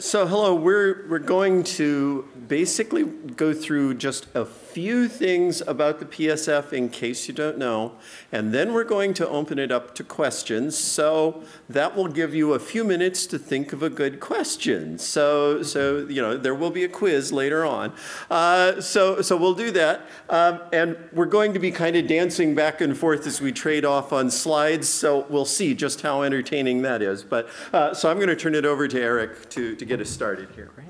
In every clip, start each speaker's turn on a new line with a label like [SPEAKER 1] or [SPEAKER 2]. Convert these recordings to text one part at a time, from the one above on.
[SPEAKER 1] So hello, we're, we're going to basically go through just a few things about the PSF in case you don't know, and then we're going to open it up to questions. So that will give you a few minutes to think of a good question. So, so you know, there will be a quiz later on. Uh, so, so we'll do that. Um, and we're going to be kind of dancing back and forth as we trade off on slides, so we'll see just how entertaining that is. But, uh, so I'm going to turn it over to Eric to, to get us started here.
[SPEAKER 2] Great.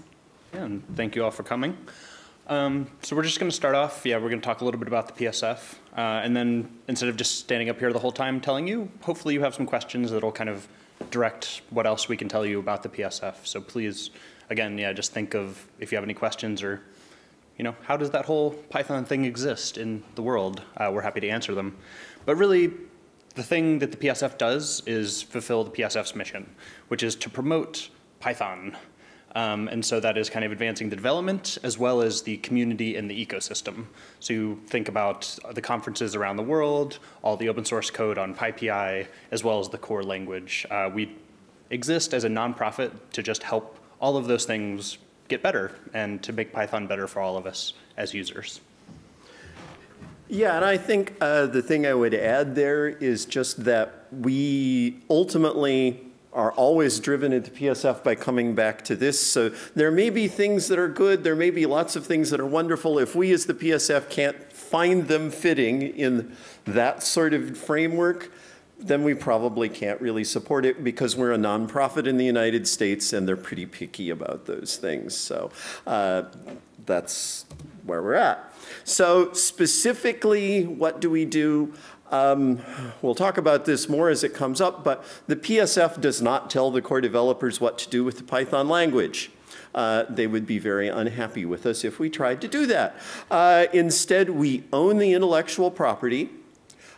[SPEAKER 2] Yeah, and thank you all for coming. Um, so we're just going to start off. Yeah, we're going to talk a little bit about the PSF, uh, and then instead of just standing up here the whole time telling you, hopefully you have some questions that'll kind of direct what else we can tell you about the PSF. So please, again, yeah, just think of if you have any questions or, you know, how does that whole Python thing exist in the world? Uh, we're happy to answer them. But really, the thing that the PSF does is fulfill the PSF's mission, which is to promote Python um, and so that is kind of advancing the development as well as the community and the ecosystem. So you think about the conferences around the world, all the open source code on PyPI, as well as the core language. Uh, we exist as a nonprofit to just help all of those things get better and to make Python better for all of us as users.
[SPEAKER 1] Yeah, and I think uh, the thing I would add there is just that we ultimately are always driven into PSF by coming back to this. So there may be things that are good, there may be lots of things that are wonderful. If we as the PSF can't find them fitting in that sort of framework, then we probably can't really support it because we're a nonprofit in the United States and they're pretty picky about those things. So uh, that's where we're at. So specifically, what do we do? Um, we'll talk about this more as it comes up, but the PSF does not tell the core developers what to do with the Python language. Uh, they would be very unhappy with us if we tried to do that. Uh, instead, we own the intellectual property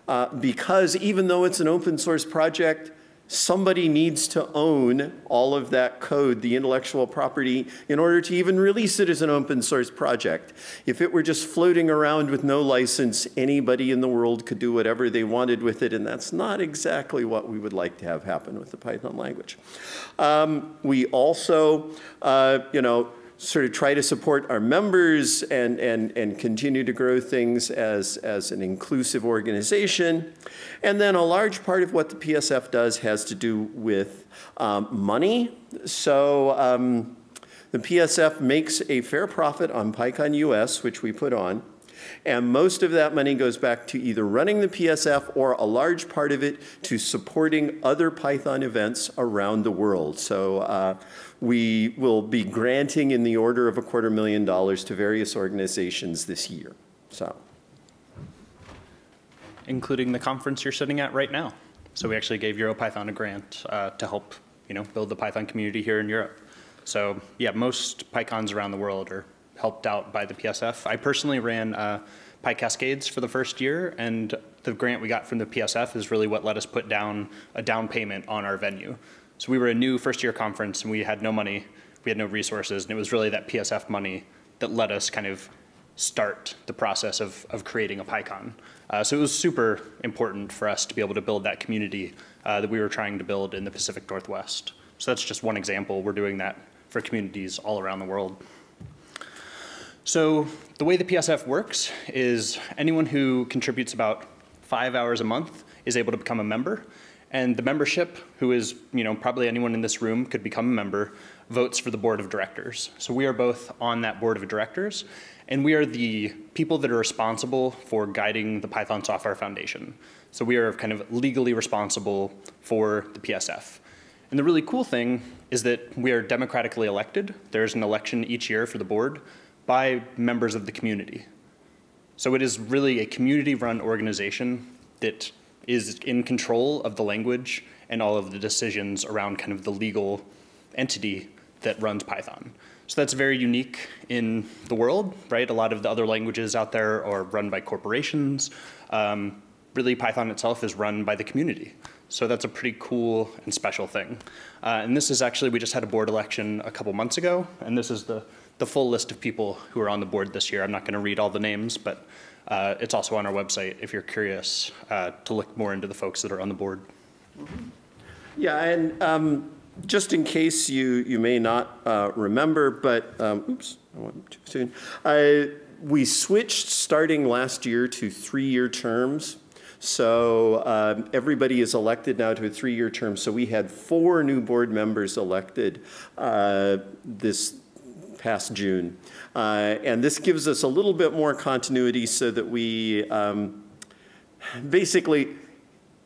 [SPEAKER 1] uh, because even though it's an open source project, somebody needs to own all of that code, the intellectual property, in order to even release it as an open source project. If it were just floating around with no license, anybody in the world could do whatever they wanted with it, and that's not exactly what we would like to have happen with the Python language. Um, we also, uh, you know, sort of try to support our members and, and, and continue to grow things as, as an inclusive organization. And then a large part of what the PSF does has to do with um, money. So um, the PSF makes a fair profit on PyCon US, which we put on. And most of that money goes back to either running the PSF or a large part of it to supporting other Python events around the world. So uh, we will be granting in the order of a quarter million dollars to various organizations this year. So.
[SPEAKER 2] Including the conference you're sitting at right now. So we actually gave EuroPython a grant uh, to help you know, build the Python community here in Europe. So yeah, most PyCons around the world are helped out by the PSF. I personally ran uh, PyCascades for the first year, and the grant we got from the PSF is really what let us put down a down payment on our venue. So we were a new first year conference and we had no money, we had no resources, and it was really that PSF money that let us kind of start the process of, of creating a PyCon. Uh, so it was super important for us to be able to build that community uh, that we were trying to build in the Pacific Northwest. So that's just one example. We're doing that for communities all around the world. So the way the PSF works is anyone who contributes about five hours a month is able to become a member. And the membership, who is, you know, probably anyone in this room could become a member, votes for the board of directors. So we are both on that board of directors, and we are the people that are responsible for guiding the Python Software Foundation. So we are kind of legally responsible for the PSF. And the really cool thing is that we are democratically elected. There's an election each year for the board by members of the community. So it is really a community-run organization that is in control of the language and all of the decisions around kind of the legal entity that runs Python. So that's very unique in the world, right? A lot of the other languages out there are run by corporations. Um, really, Python itself is run by the community. So that's a pretty cool and special thing. Uh, and this is actually, we just had a board election a couple months ago, and this is the, the full list of people who are on the board this year. I'm not gonna read all the names, but uh, it's also on our website if you're curious uh, to look more into the folks that are on the board.
[SPEAKER 1] Yeah, and um, just in case you, you may not uh, remember, but, um, oops, I went too soon. Uh, we switched starting last year to three-year terms. So um, everybody is elected now to a three-year term. So we had four new board members elected uh, this past June. Uh, and this gives us a little bit more continuity so that we um, basically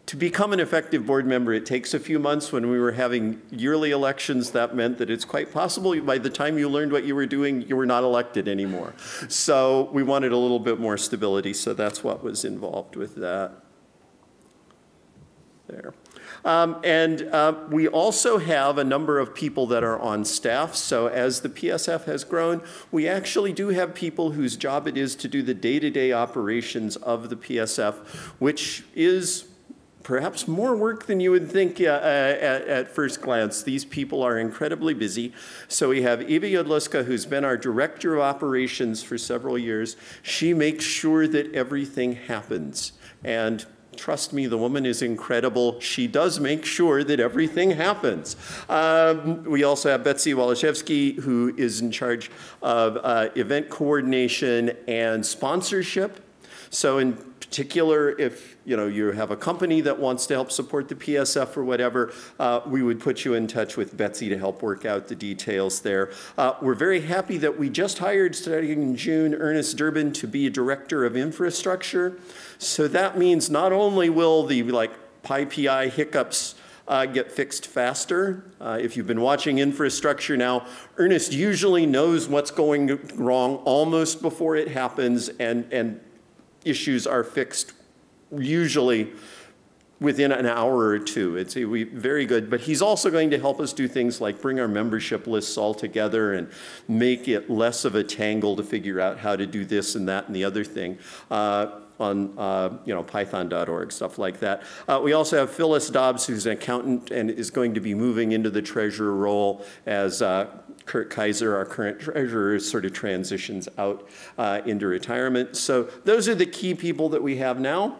[SPEAKER 1] to become an effective board member, it takes a few months. When we were having yearly elections, that meant that it's quite possible by the time you learned what you were doing, you were not elected anymore. So we wanted a little bit more stability, so that's what was involved with that. There. Um, and uh, we also have a number of people that are on staff. So as the PSF has grown, we actually do have people whose job it is to do the day-to-day -day operations of the PSF, which is perhaps more work than you would think uh, uh, at, at, first glance. These people are incredibly busy. So we have Ewa Jodlowska, who's been our director of operations for several years. She makes sure that everything happens. And trust me, the woman is incredible. She does make sure that everything happens. Um, we also have Betsy Waliszewski, who is in charge of uh, event coordination and sponsorship. So in particular, if you know you have a company that wants to help support the PSF or whatever, uh, we would put you in touch with Betsy to help work out the details there. Uh, we're very happy that we just hired, starting in June, Ernest Durbin to be a director of infrastructure. So that means not only will the like PyPI hiccups uh, get fixed faster. Uh, if you've been watching infrastructure now, Ernest usually knows what's going wrong almost before it happens and, and issues are fixed usually within an hour or two. It's very good. But he's also going to help us do things like bring our membership lists all together and make it less of a tangle to figure out how to do this and that and the other thing. Uh, on uh, you know python.org stuff like that. Uh, we also have Phyllis Dobbs, who's an accountant and is going to be moving into the treasurer role as uh, Kurt Kaiser, our current treasurer, sort of transitions out uh, into retirement. So those are the key people that we have now.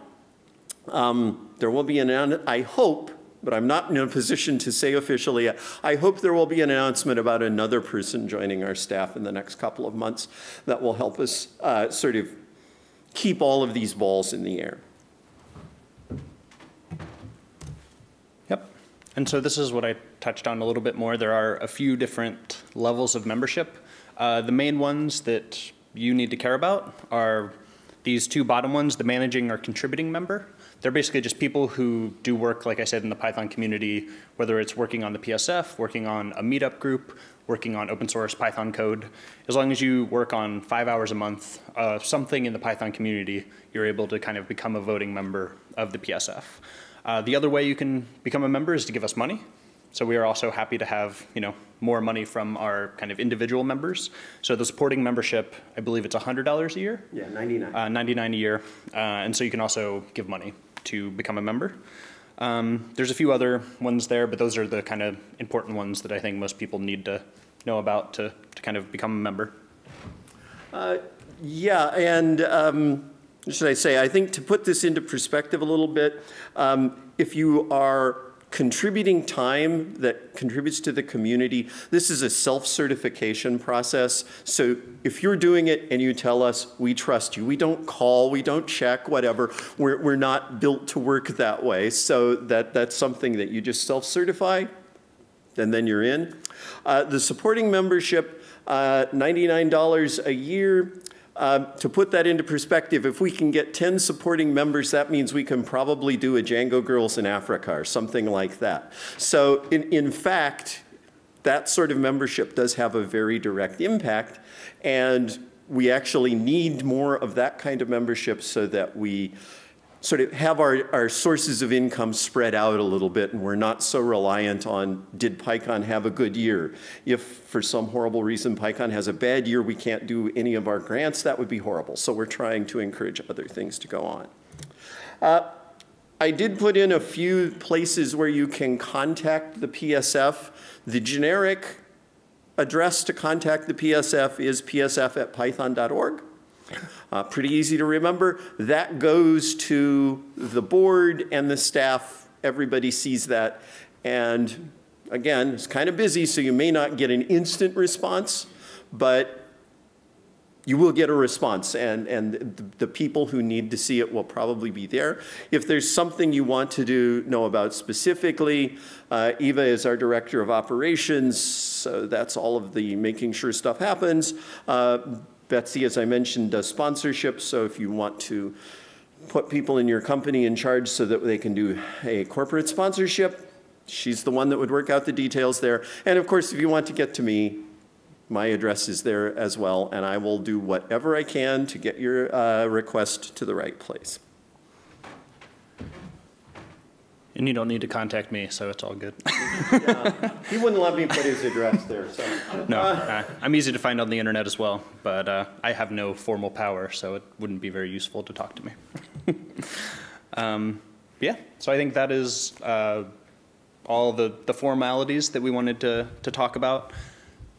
[SPEAKER 1] Um, there will be an, I hope, but I'm not in a position to say officially. I hope there will be an announcement about another person joining our staff in the next couple of months that will help us uh, sort of keep all of these balls in the air.
[SPEAKER 2] Yep. And so this is what I touched on a little bit more. There are a few different levels of membership. Uh, the main ones that you need to care about are these two bottom ones, the managing or contributing member. They're basically just people who do work, like I said, in the Python community, whether it's working on the PSF, working on a meetup group, working on open source Python code. As long as you work on five hours a month, uh, something in the Python community, you're able to kind of become a voting member of the PSF. Uh, the other way you can become a member is to give us money. So we are also happy to have you know more money from our kind of individual members. So the supporting membership, I believe it's $100 a year?
[SPEAKER 1] Yeah, 99. Uh,
[SPEAKER 2] 99 a year. Uh, and so you can also give money to become a member. Um, there's a few other ones there, but those are the kind of important ones that I think most people need to know about to, to kind of become a member.
[SPEAKER 1] Uh, yeah, and um, should I say, I think to put this into perspective a little bit, um, if you are contributing time that contributes to the community. This is a self-certification process. So if you're doing it and you tell us, we trust you, we don't call, we don't check, whatever, we're, we're not built to work that way. So that, that's something that you just self-certify and then you're in. Uh, the supporting membership, uh, $99 a year. Um, to put that into perspective, if we can get 10 supporting members, that means we can probably do a Django Girls in Africa or something like that. So in, in fact, that sort of membership does have a very direct impact. And we actually need more of that kind of membership so that we sort of have our, our sources of income spread out a little bit and we're not so reliant on did PyCon have a good year. If for some horrible reason PyCon has a bad year, we can't do any of our grants, that would be horrible. So we're trying to encourage other things to go on. Uh, I did put in a few places where you can contact the PSF. The generic address to contact the PSF is psf at python.org. Uh, pretty easy to remember. That goes to the board and the staff. Everybody sees that. And again, it's kind of busy, so you may not get an instant response, but you will get a response, and, and the, people who need to see it will probably be there. If there's something you want to do, know about specifically, uh, Ewa is our director of operations, so that's all of the making sure stuff happens. Uh, Betsy, as I mentioned, does sponsorship, so if you want to put people in your company in charge so that they can do a corporate sponsorship, she's the one that would work out the details there. And of course, if you want to get to me, my address is there as well, and I will do whatever I can to get your uh, request to the right place.
[SPEAKER 2] And you don't need to contact me, so it's all good.
[SPEAKER 1] He wouldn't let me put his address there, so.
[SPEAKER 2] no, uh, I'm easy to find on the internet as well, but uh, I have no formal power, so it wouldn't be very useful to talk to me. um, yeah, so I think that is uh, all the, the formalities that we wanted to, to talk about.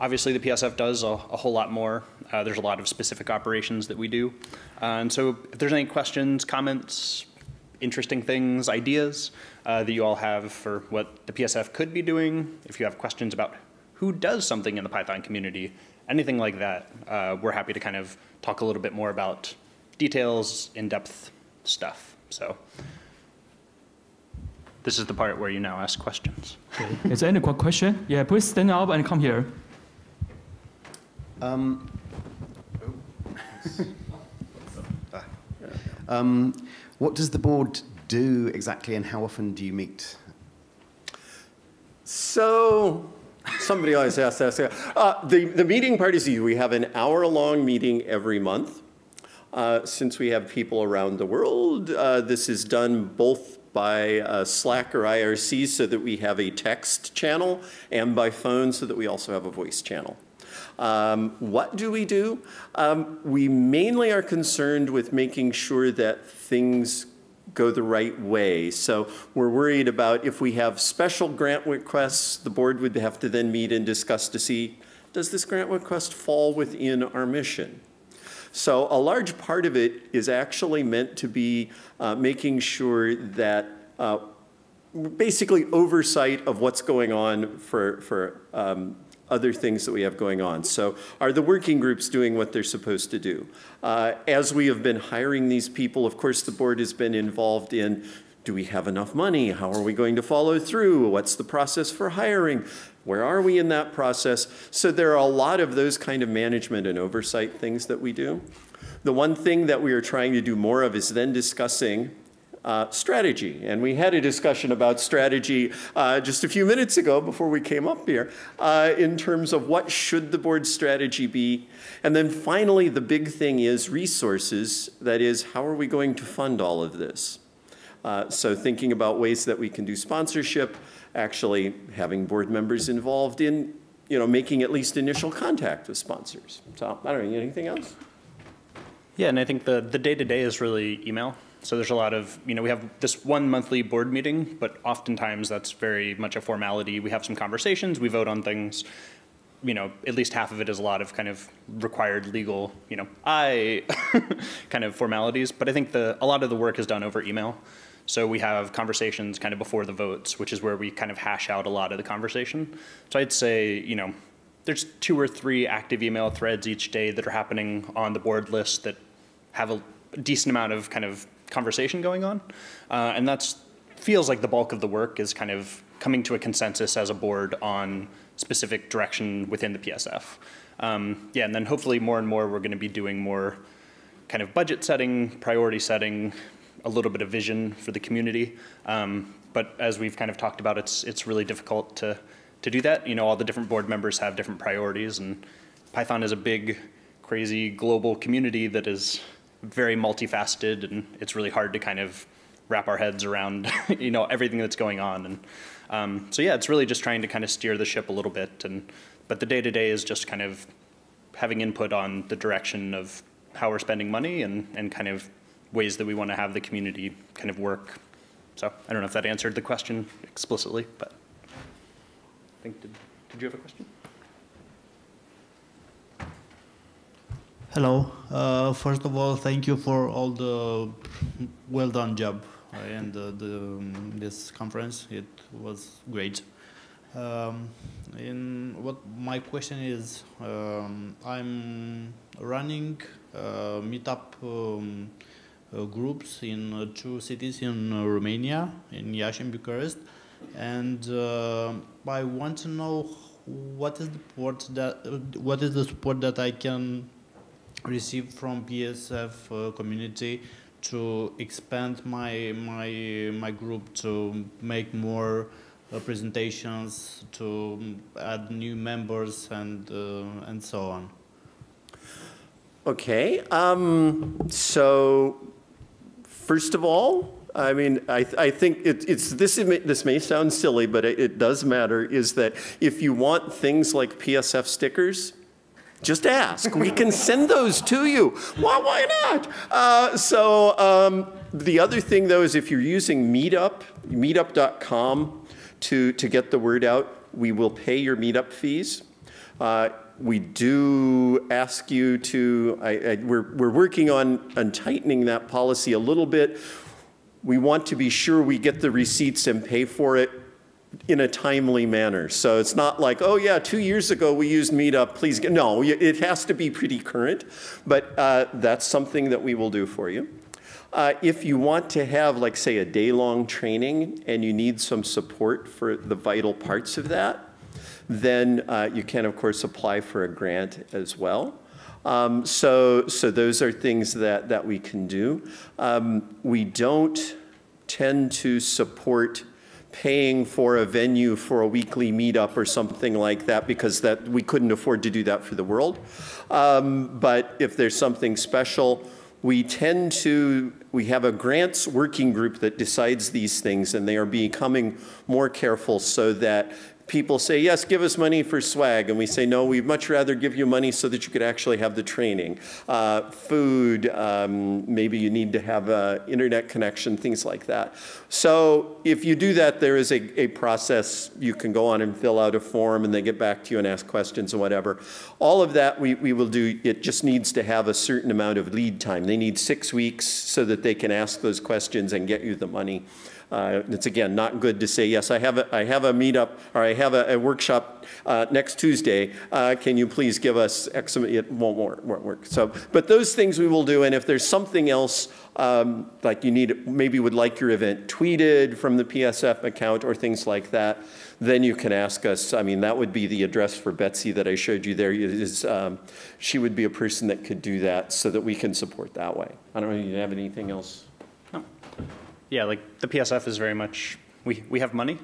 [SPEAKER 2] Obviously, the PSF does a, a whole lot more. Uh, there's a lot of specific operations that we do. Uh, and so if there's any questions, comments, interesting things, ideas uh, that you all have for what the PSF could be doing, if you have questions about who does something in the Python community, anything like that, uh, we're happy to kind of talk a little bit more about details, in-depth stuff. So this is the part where you now ask questions.
[SPEAKER 3] Okay. Is there any question? Yeah, please stand up and come here.
[SPEAKER 4] Um, um, what does the board do exactly, and how often do you meet?
[SPEAKER 1] So, somebody always asks. Uh, the, the meeting part is easy. We have an hour-long meeting every month. Uh, since we have people around the world, uh, this is done both by uh, Slack or IRC so that we have a text channel and by phone so that we also have a voice channel. Um, what do we do? Um, we mainly are concerned with making sure that things go the right way. So we're worried about if we have special grant requests, the board would have to then meet and discuss to see, does this grant request fall within our mission? So a large part of it is actually meant to be uh, making sure that uh, basically oversight of what's going on for, for um, other things that we have going on. So are the working groups doing what they're supposed to do? Uh, as we have been hiring these people, of course, the board has been involved in do we have enough money? How are we going to follow through? What's the process for hiring? Where are we in that process? So there are a lot of those kind of management and oversight things that we do. The one thing that we are trying to do more of is then discussing uh, strategy. And we had a discussion about strategy uh, just a few minutes ago before we came up here uh, in terms of what should the board's strategy be. And then finally, the big thing is resources. That is, how are we going to fund all of this? Uh, so thinking about ways that we can do sponsorship, actually having board members involved in you know, making at least initial contact with sponsors. So I don't know, anything else?
[SPEAKER 2] Yeah, and I think the, the day-to-day is really email. So there's a lot of, you know, we have this one monthly board meeting, but oftentimes that's very much a formality. We have some conversations, we vote on things. You know, at least half of it is a lot of kind of required legal, you know, I kind of formalities. But I think the a lot of the work is done over email. So we have conversations kind of before the votes, which is where we kind of hash out a lot of the conversation. So I'd say, you know, there's two or three active email threads each day that are happening on the board list that have a decent amount of kind of conversation going on. Uh, and that feels like the bulk of the work is kind of coming to a consensus as a board on specific direction within the PSF. Um, yeah, and then hopefully more and more we're going to be doing more kind of budget setting, priority setting, a little bit of vision for the community. Um, but as we've kind of talked about, it's it's really difficult to to do that. You know, all the different board members have different priorities, and Python is a big, crazy global community that is very multifaceted, and it's really hard to kind of wrap our heads around, you know, everything that's going on. And um, so yeah, it's really just trying to kind of steer the ship a little bit. And but the day to day is just kind of having input on the direction of how we're spending money and and kind of ways that we want to have the community kind of work. So I don't know if that answered the question explicitly, but I think did did you have a question?
[SPEAKER 5] Hello. Uh, first of all, thank you for all the well done job and uh, the, um, this conference. It was great. Um, in what my question is, um, I'm running meetup um, uh, groups in uh, two cities in uh, Romania, in Iași and Bucharest, and uh, I want to know what is the support that what is the support that I can receive from PSF uh, community to expand my my my group to make more uh, presentations, to add new members, and uh, and so on.
[SPEAKER 1] Okay, um, so first of all, I mean, I, I think it, it's this. This may sound silly, but it, it does matter. Is that if you want things like PSF stickers, just ask. We can send those to you. Why, why not? Uh, so um, the other thing, though, is if you're using Meetup, meetup.com to, to get the word out, we will pay your Meetup fees. Uh, we do ask you to, I, I, we're, we're working on, on tightening that policy a little bit. We want to be sure we get the receipts and pay for it in a timely manner. So it's not like, oh yeah, two years ago we used Meetup, please get, no, it has to be pretty current, but uh, that's something that we will do for you. Uh, if you want to have, like say, a day-long training and you need some support for the vital parts of that, then uh, you can, of course, apply for a grant as well. Um, so, so those are things that, that we can do. Um, we don't tend to support paying for a venue for a weekly meetup or something like that because that we couldn't afford to do that for the world. Um, but if there's something special, we tend to, we have a grants working group that decides these things and they are becoming more careful so that people say, yes, give us money for swag. And we say, no, we'd much rather give you money so that you could actually have the training. Uh, food, um, maybe you need to have an internet connection, things like that. So if you do that, there is a, a process. You can go on and fill out a form and they get back to you and ask questions and whatever. All of that we, we will do. It just needs to have a certain amount of lead time. They need six weeks so that they can ask those questions and get you the money. Uh, it's again not good to say, yes, I have a, I have a meetup or I have a, a workshop uh, next Tuesday. Uh, can you please give us X? It won't work, won't work. So, but those things we will do. And if there's something else, um, like you need, maybe would like your event tweeted from the PSF account or things like that, then you can ask us. I mean, that would be the address for Betsy that I showed you there. Is um, she would be a person that could do that so that we can support that way. I don't know if you have anything else
[SPEAKER 2] yeah, like the PSF is very much, we, we have money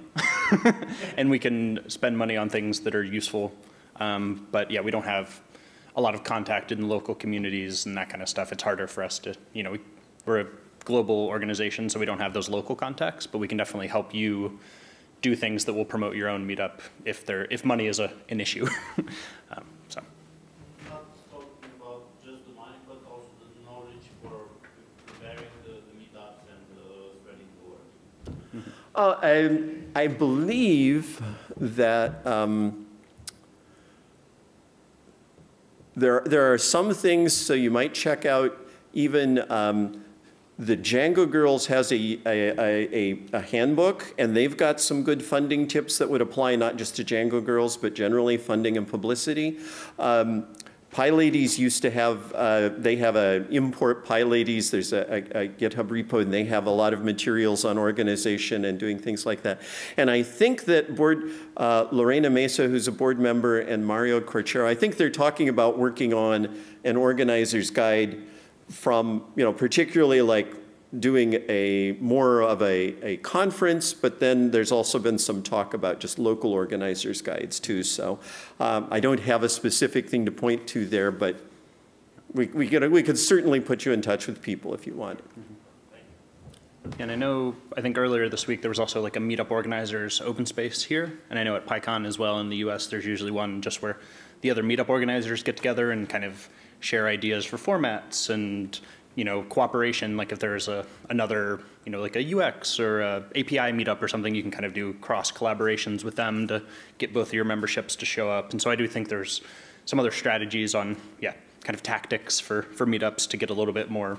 [SPEAKER 2] and we can spend money on things that are useful. Um, but yeah, we don't have a lot of contact in local communities and that kind of stuff. It's harder for us to, you know, we, we're a global organization, so we don't have those local contacts, but we can definitely help you do things that will promote your own meetup if there, if money is a, an issue. um,
[SPEAKER 1] Uh, I, I believe that um, there, there are some things, so you might check out even um, the Django Girls has a, a, a, a, handbook, and they've got some good funding tips that would apply not just to Django Girls, but generally funding and publicity. Um, PyLadies used to have, uh, they have a import PyLadies, there's a, a, a, GitHub repo and they have a lot of materials on organization and doing things like that. And I think that board, uh, Lorena Mesa, who's a board member, and Mario Corchero, I think they're talking about working on an organizer's guide from, you know, particularly like doing a more of a, a conference, but then there's also been some talk about just local organizers guides too. So um, I don't have a specific thing to point to there, but we, we, could, we could certainly put you in touch with people if you want.
[SPEAKER 2] And I know, I think earlier this week there was also like a meetup organizers open space here. And I know at PyCon as well in the US, there's usually one just where the other meetup organizers get together and kind of share ideas for formats and you know, cooperation, like if there's a, another, you know, like a UX or a API meetup or something, you can kind of do cross collaborations with them to get both of your memberships to show up. And so I do think there's some other strategies on, yeah, kind of tactics for, for meetups to get a little bit more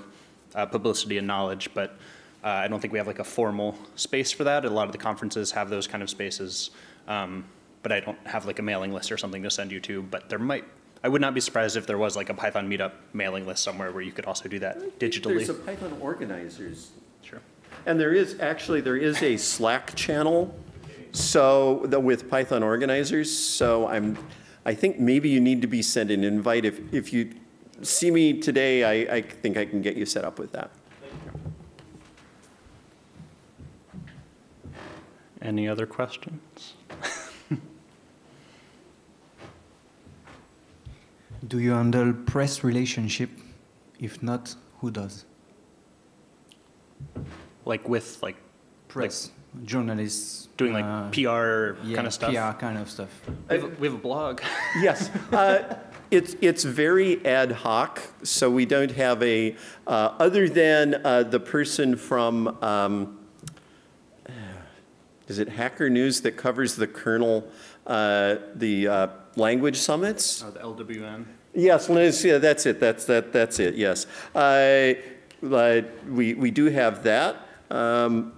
[SPEAKER 2] uh, publicity and knowledge. But uh, I don't think we have like a formal space for that. A lot of the conferences have those kind of spaces. Um, but I don't have like a mailing list or something to send you to. But there might, I would not be surprised if there was like a Python meetup mailing list somewhere where you could also do that digitally.
[SPEAKER 1] There's a Python organizers
[SPEAKER 2] Sure.
[SPEAKER 1] And there is, actually, there is a Slack channel, so, the- with Python organizers, so I'm, I think maybe you need to be sent an invite. If, if you see me today, I, I think I can get you set up with that.
[SPEAKER 2] Any other questions?
[SPEAKER 6] Do you handle press relationship? If not, who does?
[SPEAKER 2] Like with like
[SPEAKER 6] Press, journalists.
[SPEAKER 2] doing like
[SPEAKER 6] uh,
[SPEAKER 2] PR
[SPEAKER 6] yeah,
[SPEAKER 2] kind of stuff?
[SPEAKER 6] PR kind of stuff.
[SPEAKER 2] We have, a, we have a blog.
[SPEAKER 1] Yes, uh, it's, it's very ad hoc, so we don't have a, uh, other than uh, the person from, um, is it Hacker News that covers the kernel, uh, the uh, language summits?
[SPEAKER 2] Oh, the LWN.
[SPEAKER 1] Yes, Liz, yeah, that's it, that's, that, that's it, yes. Uh, but we, we do have that. Um,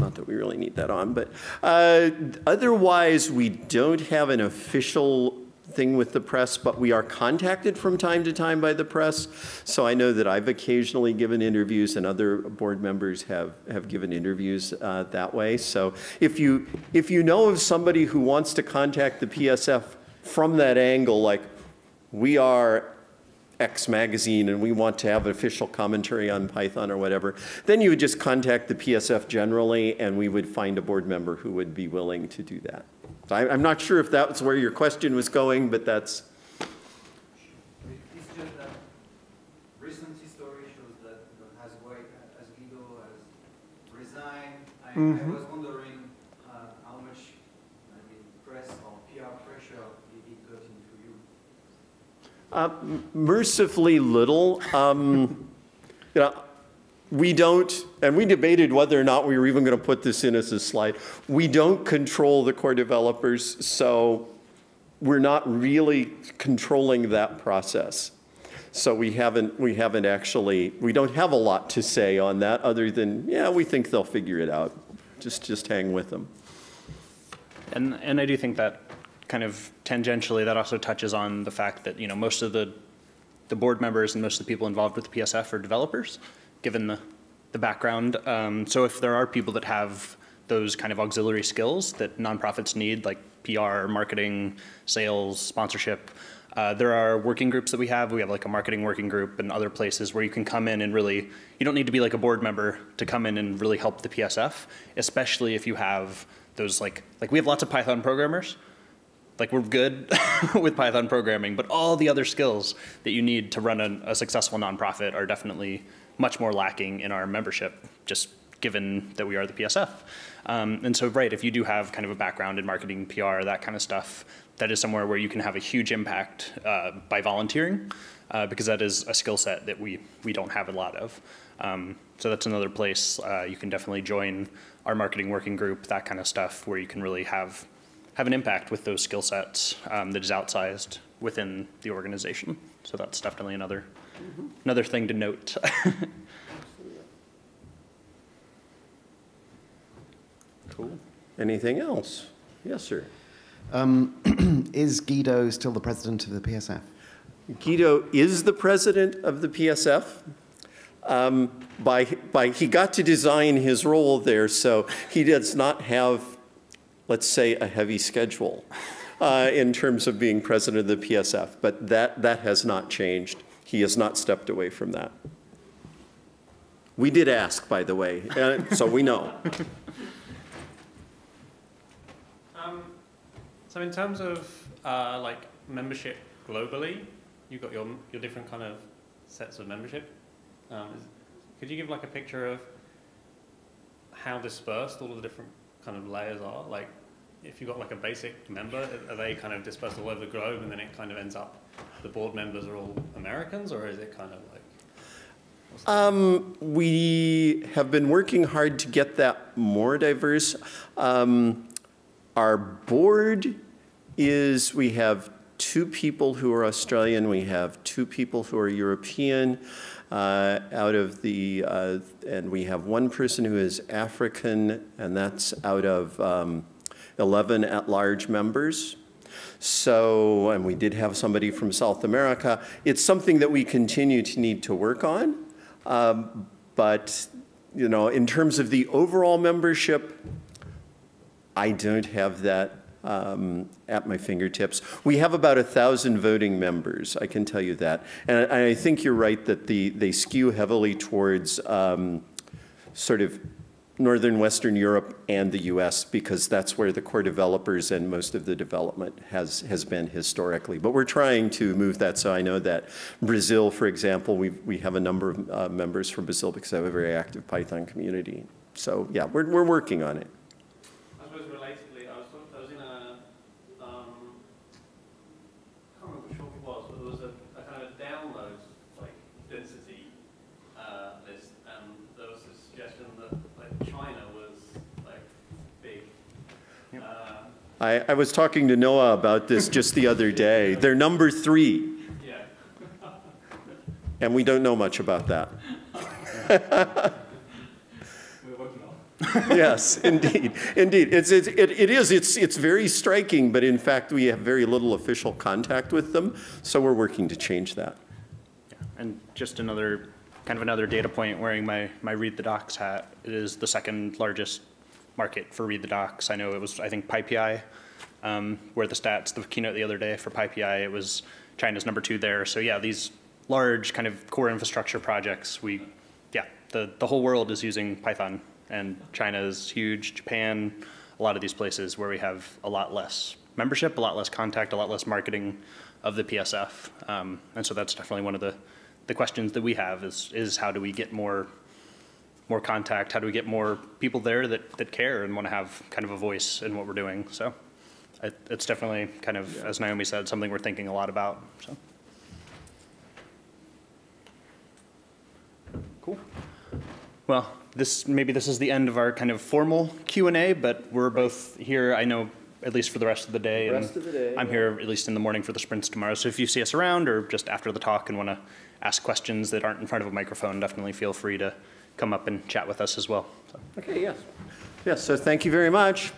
[SPEAKER 1] Not that we really need that on, but uh, otherwise, we don't have an official thing with the press, but we are contacted from time to time by the press. So I know that I've occasionally given interviews and other board members have, have given interviews uh, that way. So if you, if you know of somebody who wants to contact the PSF from that angle, like, we are X magazine and we want to have an official commentary on Python or whatever, then you would just contact the PSF generally and we would find a board member who would be willing to do that. So I, I'm not sure if that's where your question was going, but that's,
[SPEAKER 7] It's just that recent history shows that as Guido has resigned, I, I was wondering uh, how much, I mean, press or PR pressure it, it got into you.
[SPEAKER 1] uh, mercifully little. Um, you know, we don't, and we debated whether or not we were even going to put this in as a slide. We don't control the core developers, so we're not really controlling that process. So we haven't, we haven't actually, we don't have a lot to say on that, other than, yeah, we think they'll figure it out. Just, just hang with them.
[SPEAKER 2] And, and I do think that kind of tangentially, that also touches on the fact that, you know, most of the, the board members and most of the people involved with the PSF are developers, given the, the background. Um, so if there are people that have those kind of auxiliary skills that nonprofits need, like PR, marketing, sales, sponsorship, uh, there are working groups that we have. We have like a marketing working group and other places where you can come in and really, you don't need to be like a board member to come in and really help the PSF, especially if you have those like, like we have lots of Python programmers. Like we're good with Python programming, but all the other skills that you need to run a, a successful nonprofit are definitely much more lacking in our membership, just given that we are the PSF. Um, and so, right, if you do have kind of a background in marketing, PR, that kind of stuff, that is somewhere where you can have a huge impact uh, by volunteering, uh, because that is a skill set that we, we don't have a lot of. Um, so that's another place uh, you can definitely join our marketing working group, that kind of stuff, where you can really have have an impact with those skill sets um, that is outsized within the organization. So that's definitely another another thing to note. cool.
[SPEAKER 1] Anything else? Yes, sir.
[SPEAKER 4] Um, is Guido still the president of the PSF?
[SPEAKER 1] Guido is the president of the PSF. Um, by, by, he got to design his role there, so he does not have, let's say, a heavy schedule uh, in terms of being president of the PSF. But that, that has not changed. He has not stepped away from that. We did ask, by the way, uh, so we know.
[SPEAKER 8] Um, so in terms of uh, like membership globally, you've got your your different kind of sets of membership. Um, could you give like a picture of how dispersed all of the different kind of layers are? Like, if you've got like a basic member, are they kind of dispersed all over the globe, and then it kind of ends up the board members are all Americans, or is it kind of like
[SPEAKER 1] Um, we have been working hard to get that more diverse. Um, our board is, we have two people who are Australian, we have two people who are European. Uh, out of the, uh, and we have one person who is African, and that's out of um, 11 at-large members. So, and we did have somebody from South America. It's something that we continue to need to work on. Um, But, you know, in terms of the overall membership, I don't have that um, at my fingertips. We have about a thousand voting members, I can tell you that. And I I think you're right that the, they skew heavily towards um, sort of northern Western Europe and the US because that's where the core developers and most of the development has, has been historically. But we're trying to move that. So I know that Brazil, for example, we, we have a number of uh, members from Brazil because they have a very active Python community. So yeah, we're, we're working on it.
[SPEAKER 8] I suppose relatedly, I was, I was in a, um, I can't remember which one it was, but there was a, a kind of download, like, density, uh, list, and there was a suggestion that, like, China was, like, big. Uh,
[SPEAKER 1] I, I was talking to Noah about this just the other day. They're number three,
[SPEAKER 8] yeah.
[SPEAKER 1] and we don't know much about that.
[SPEAKER 8] We're working on
[SPEAKER 1] Yes, indeed, indeed. It's, it's, it, it is, it's, it's very striking, but in fact, we have very little official contact with them, so we're working to change that. Yeah.
[SPEAKER 2] And just another, kind of another data point, wearing my, my Read the Docs hat, it is the second largest market for Read the Docs. I know it was, I think, PyPI, um, where the stats, the keynote the other day for PyPI, it was China's number two there. So yeah, these large kind of core infrastructure projects, we, yeah, the, the whole world is using Python. And China is huge, Japan, a lot of these places where we have a lot less membership, a lot less contact, a lot less marketing of the PSF. Um, and so that's definitely one of the, the questions that we have is, is how do we get more, more contact? How do we get more people there that, that care and want to have kind of a voice in what we're doing? So it, it's definitely kind of, as Naomi said, something we're thinking a lot about, so. Cool. Well, this, maybe this is the end of our kind of formal Q and A, but we're both here, I know, at least for the rest of the day. and
[SPEAKER 1] Rest of the day,
[SPEAKER 2] I'm here at least in the morning for the sprints tomorrow. So if you see us around or just after the talk and want to ask questions that aren't in front of a microphone, definitely feel free to come up and chat with us as well. So.
[SPEAKER 1] Okay, yes. Yes, so thank you very much.